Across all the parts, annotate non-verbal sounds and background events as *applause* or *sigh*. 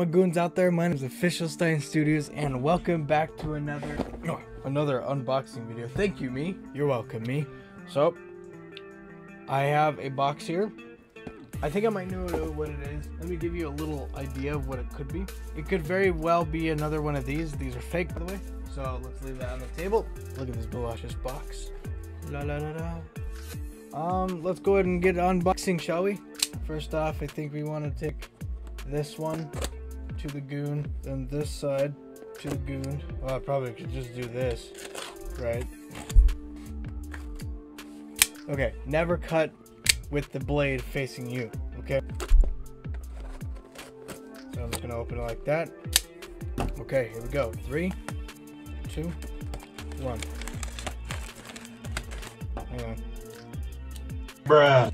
on, goons out there? My name is Official Stein Studios, and welcome back to another another unboxing video. Thank you, me. You're welcome, me. So, I have a box here. I think I might know what it is. Let me give you a little idea of what it could be. It could very well be another one of these. These are fake, by the way. So let's leave that on the table. Look at this delicious box. La la la la. Um, let's go ahead and get unboxing, shall we? First off, I think we want to take this one to the goon, then this side to the goon. Well, I probably could just do this, right? Okay, never cut with the blade facing you, okay? So I'm just gonna open it like that. Okay, here we go. Three, two, one. Hang on. Bruh.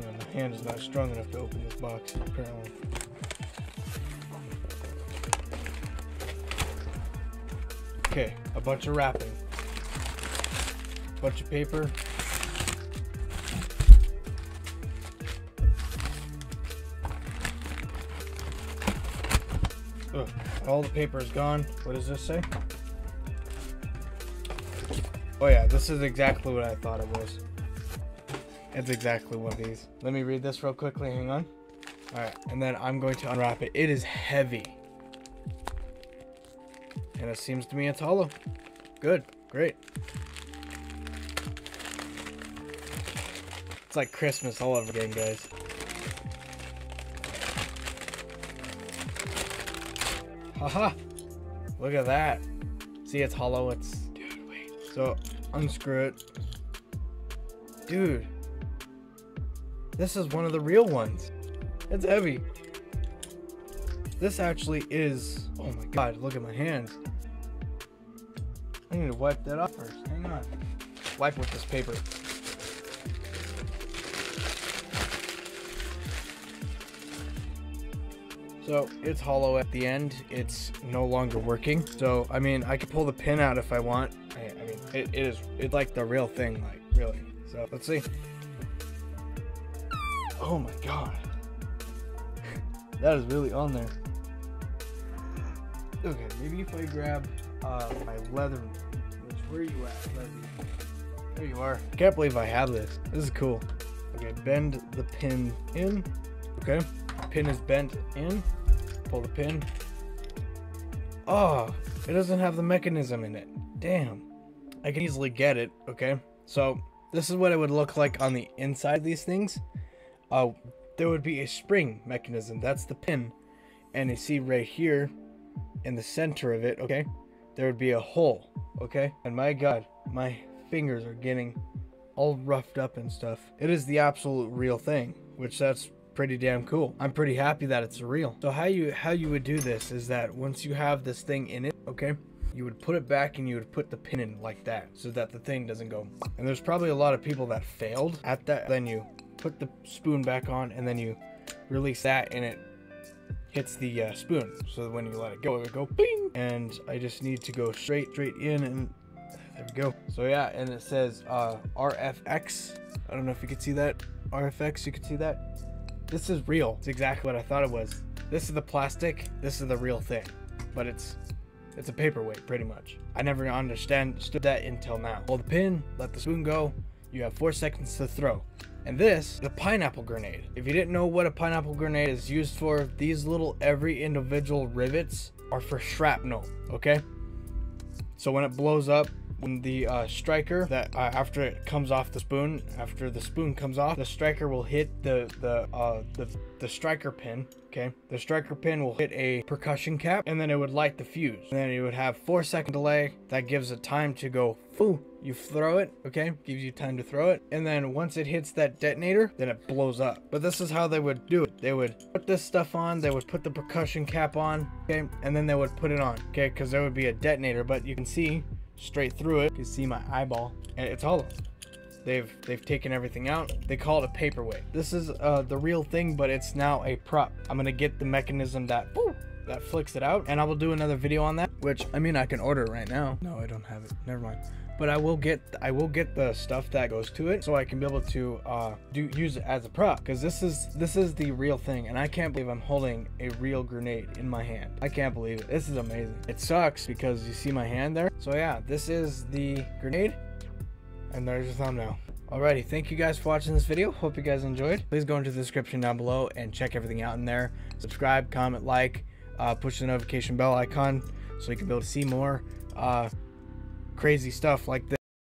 Yeah, my hand is not strong enough to open this box, apparently. Okay, a bunch of wrapping. Bunch of paper. Ugh, all the paper is gone. What does this say? Oh yeah, this is exactly what I thought it was. It's exactly one of these. Let me read this real quickly. Hang on. All right, and then I'm going to unwrap it. It is heavy. And it seems to me it's hollow. Good, great. It's like Christmas all over again, guys. Haha! Look at that. See, it's hollow. It's. Dude, wait. So, unscrew it. Dude. This is one of the real ones. It's heavy. This actually is. Oh my god, look at my hands. I need to wipe that off first. Hang on. Wipe with this paper. So it's hollow at the end. It's no longer working. So I mean, I could pull the pin out if I want. I, I mean, it, it is it's like the real thing, like really. So let's see. Oh my god, *laughs* that is really on there. Okay, maybe if I grab uh, my leather, which where are you at, leather? There you are. Can't believe I have this. This is cool. Okay, bend the pin in. Okay pin is bent in. Pull the pin. Oh, it doesn't have the mechanism in it. Damn. I can easily get it, okay? So, this is what it would look like on the inside of these things. Uh, there would be a spring mechanism. That's the pin. And you see right here, in the center of it, okay? There would be a hole, okay? And my god, my fingers are getting all roughed up and stuff. It is the absolute real thing, which that's pretty damn cool. I'm pretty happy that it's real. So how you how you would do this is that once you have this thing in it, okay, you would put it back and you would put the pin in like that so that the thing doesn't go. And there's probably a lot of people that failed at that. Then you put the spoon back on and then you release that and it hits the uh, spoon. So when you let it go, it would go bing. And I just need to go straight, straight in and there we go. So yeah, and it says uh, RFX. I don't know if you can see that. RFX, you can see that. This is real. It's exactly what I thought it was. This is the plastic. This is the real thing. But it's it's a paperweight, pretty much. I never understand understood that until now. Hold the pin, let the spoon go. You have four seconds to throw. And this, the pineapple grenade. If you didn't know what a pineapple grenade is used for, these little every individual rivets are for shrapnel, okay? So when it blows up, when the uh, striker that uh, after it comes off the spoon after the spoon comes off the striker will hit the the uh, the, the striker pin okay? The striker pin will hit a percussion cap and then it would light the fuse. And then it would have four second delay. That gives it time to go foo you throw it okay? Gives you time to throw it. And then once it hits that detonator then it blows up. But this is how they would do it. They would put this stuff on they would put the percussion cap on okay? And then they would put it on okay? Because there would be a detonator but you can see straight through it. You can see my eyeball, and it's hollow. They've they've taken everything out. They call it a paperweight. This is uh, the real thing, but it's now a prop. I'm gonna get the mechanism that that flicks it out, and I will do another video on that. Which I mean, I can order right now. No, I don't have it. Never mind. but I will get I will get the stuff that goes to it so I can be able to uh, do use it as a prop because this is this is the real thing and I can't believe I'm holding a real grenade in my hand. I can't believe it. This is amazing. It sucks because you see my hand there. So yeah, this is the grenade and there's your thumbnail. Alrighty, thank you guys for watching this video. Hope you guys enjoyed. Please go into the description down below and check everything out in there. Subscribe, comment, like, uh, push the notification bell icon so you can be able to see more uh, crazy stuff like this.